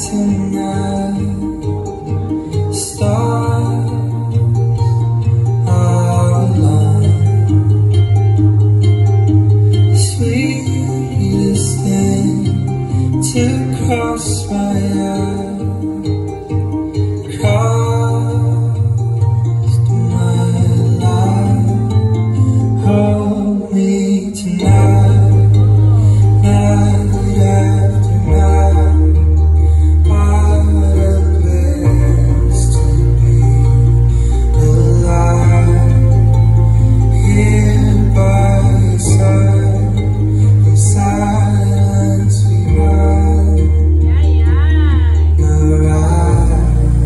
tonight Stars aligned Sweetest thing to cross my eyes. to.